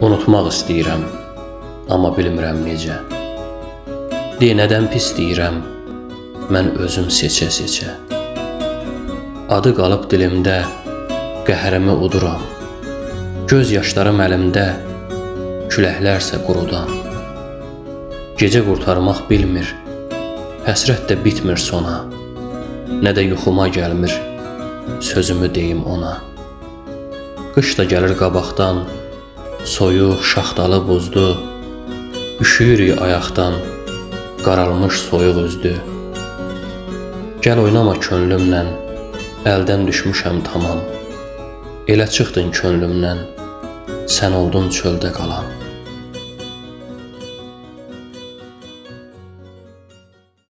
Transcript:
Unutmaq istəyirəm, amma bilmirəm necə. De nədən pis deyirəm, mən özüm seçə-seçə. Adı qalıb dilimdə, qəhərimi uduram. Göz yaşlarım əlimdə, küləklərsə qurudan. Gecə qurtarmaq bilmir, həsrət də bitmir sona. Nə də yuxuma gəlmir, sözümü deyim ona. Qış da gəlir qabaqdan, soyuq, şaxtalı buzdu. Üşüyürük ayaqdan, qaralmış soyuq üzdü. Gəl oynama könlümlə, əldən düşmüşəm tamam. Elə çıxdın könlümdən, sən oldun çöldə qalan.